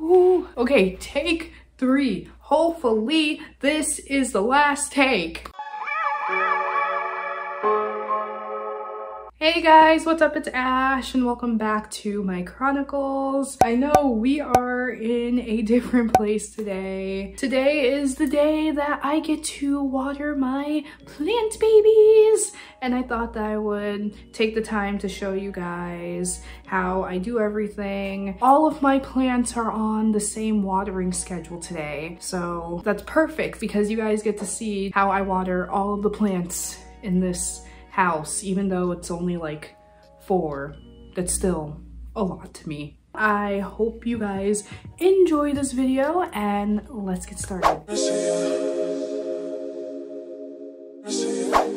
Ooh. Okay, take three. Hopefully this is the last take. Hey guys, what's up? It's Ash and welcome back to my chronicles. I know we are in a different place today. Today is the day that I get to water my plant babies and I thought that I would take the time to show you guys how I do everything. All of my plants are on the same watering schedule today. So that's perfect because you guys get to see how I water all of the plants in this house, even though it's only like four. That's still a lot to me. I hope you guys enjoy this video and let's get started.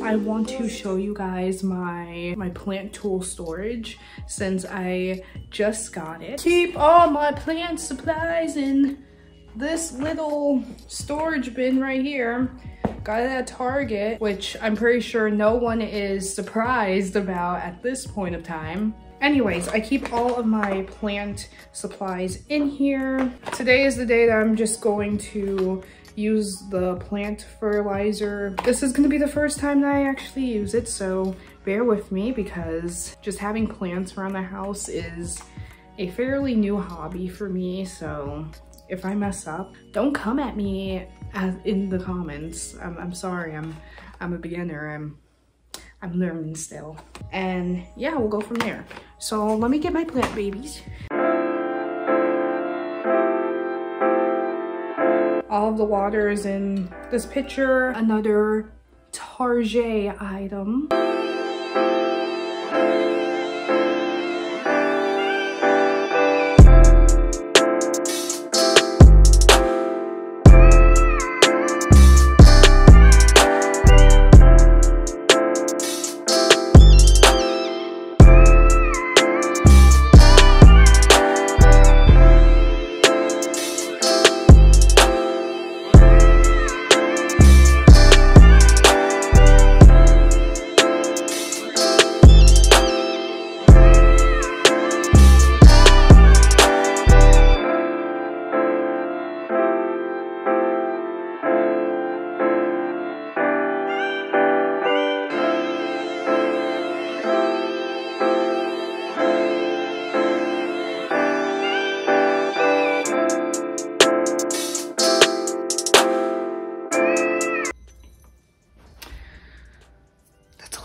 I want to show you guys my, my plant tool storage since I just got it. Keep all my plant supplies in this little storage bin right here got it at Target, which I'm pretty sure no one is surprised about at this point of time. Anyways, I keep all of my plant supplies in here. Today is the day that I'm just going to use the plant fertilizer. This is gonna be the first time that I actually use it, so bear with me because just having plants around the house is a fairly new hobby for me, so if I mess up, don't come at me as in the comments. I'm, I'm sorry, I'm, I'm a beginner. I'm, I'm learning still. And yeah, we'll go from there. So let me get my plant babies. All of the water is in this pitcher. Another Target item.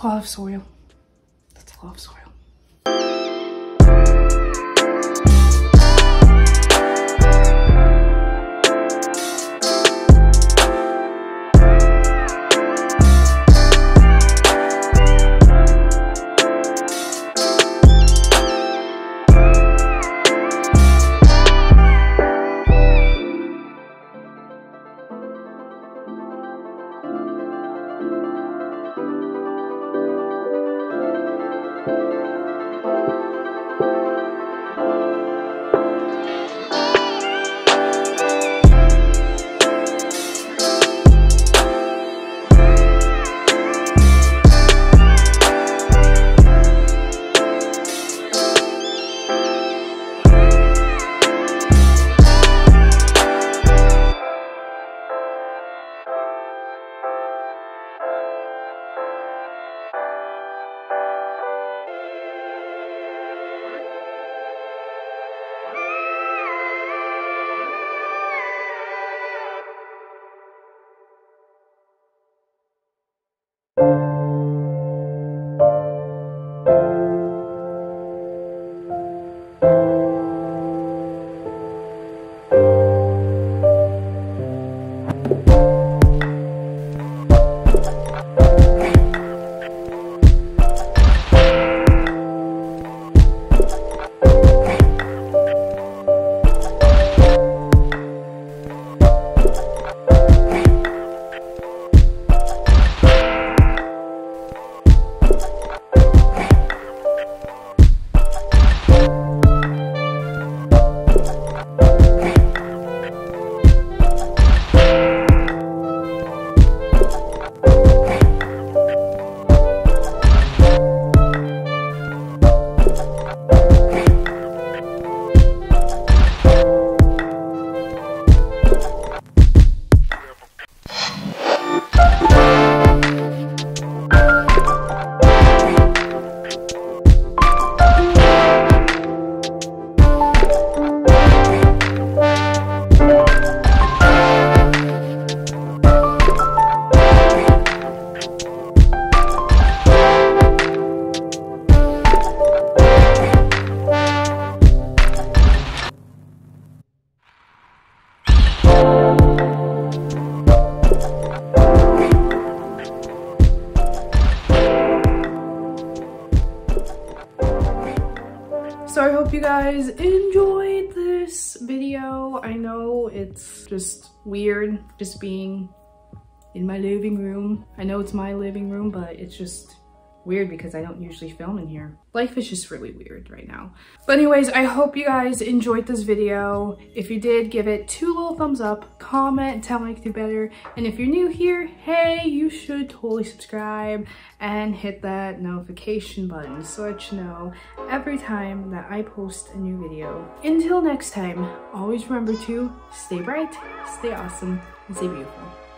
A lot of soil. That's a lot of soil. Guys enjoyed this video. I know it's just weird just being in my living room. I know it's my living room, but it's just weird because I don't usually film in here. Life is just really weird right now. But anyways, I hope you guys enjoyed this video. If you did, give it two little thumbs up, comment, tell me I do better. And if you're new here, hey, you should totally subscribe and hit that notification button so that you know every time that I post a new video. Until next time, always remember to stay bright, stay awesome, and stay beautiful.